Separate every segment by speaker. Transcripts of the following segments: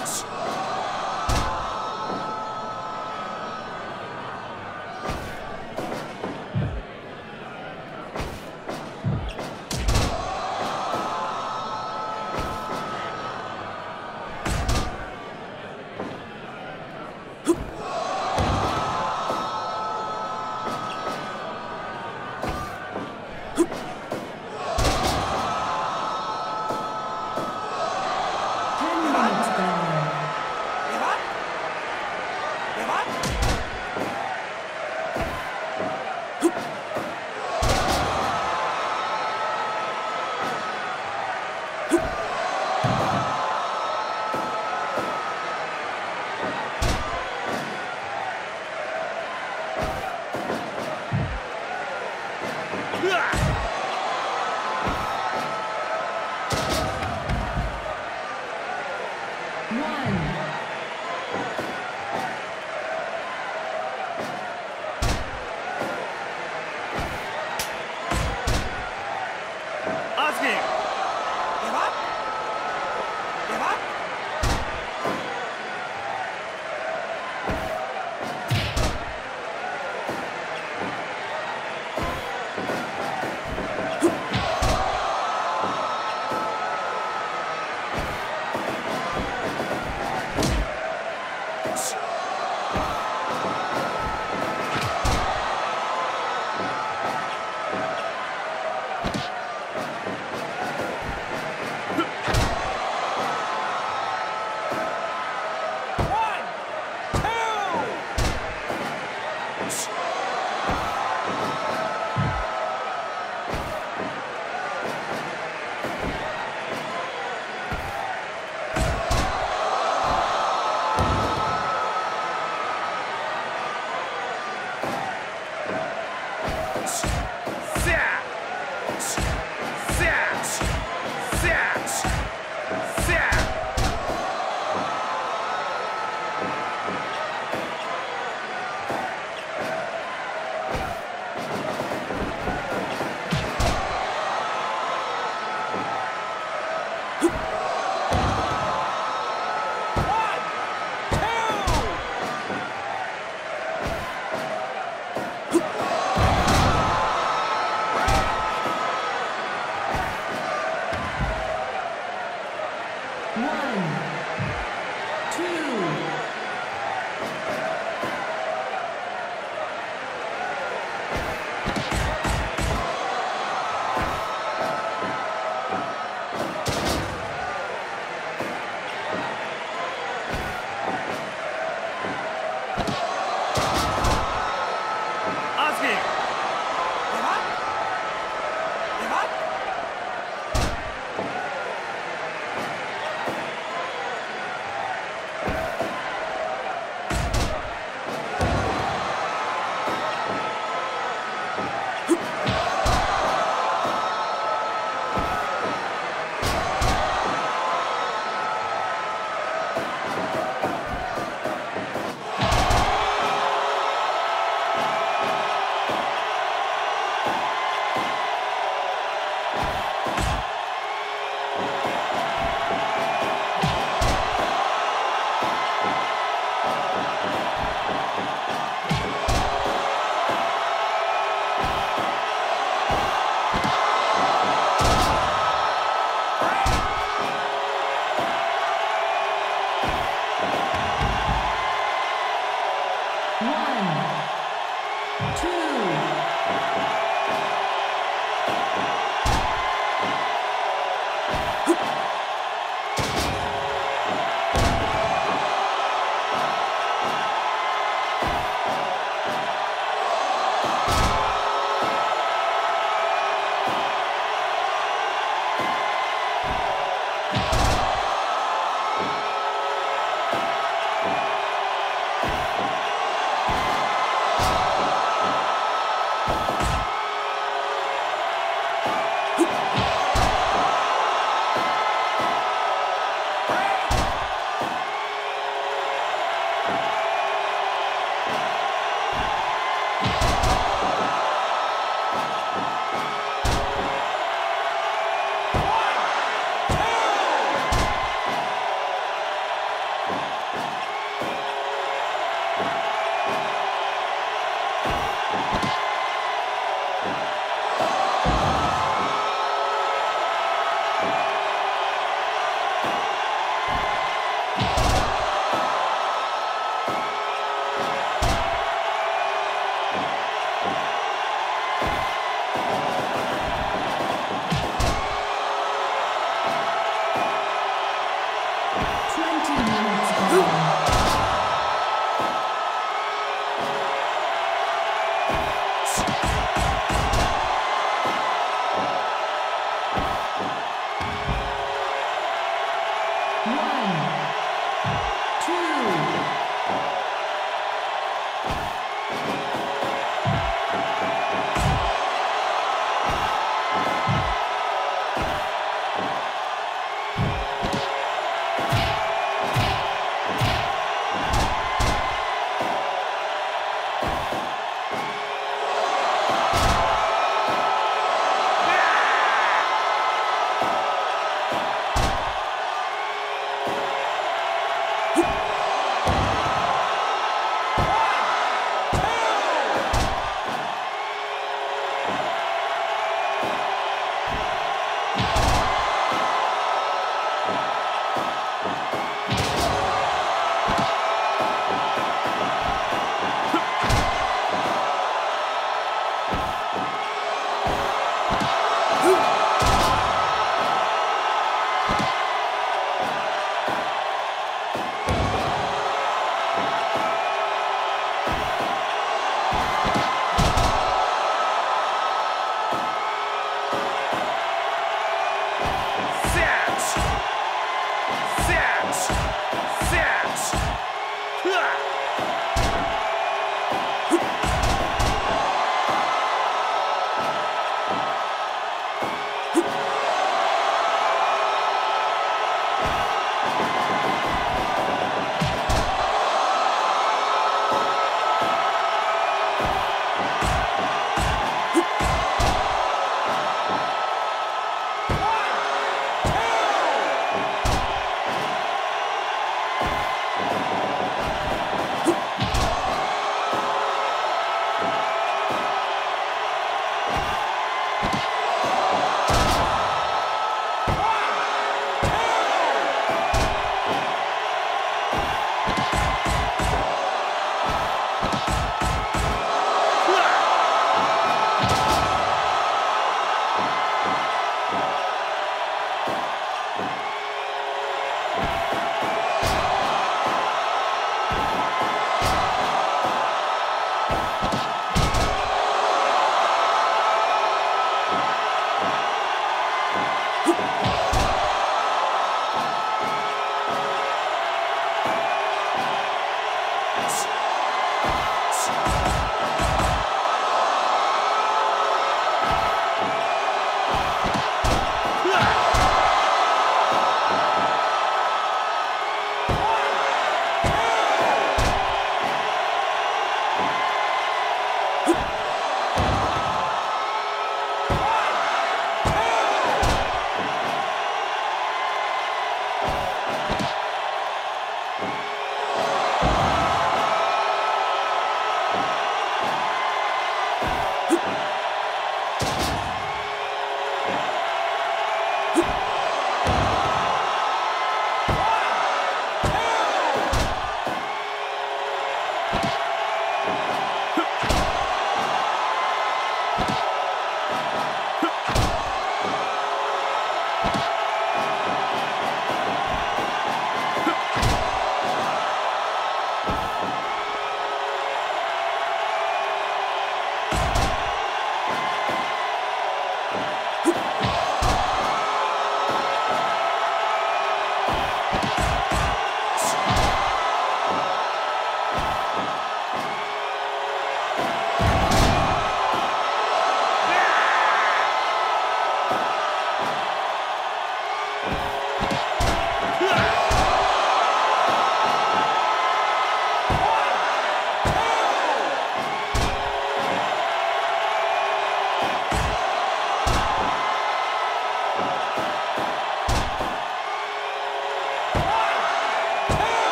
Speaker 1: Yes. Hoop.
Speaker 2: one.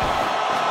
Speaker 1: Bye.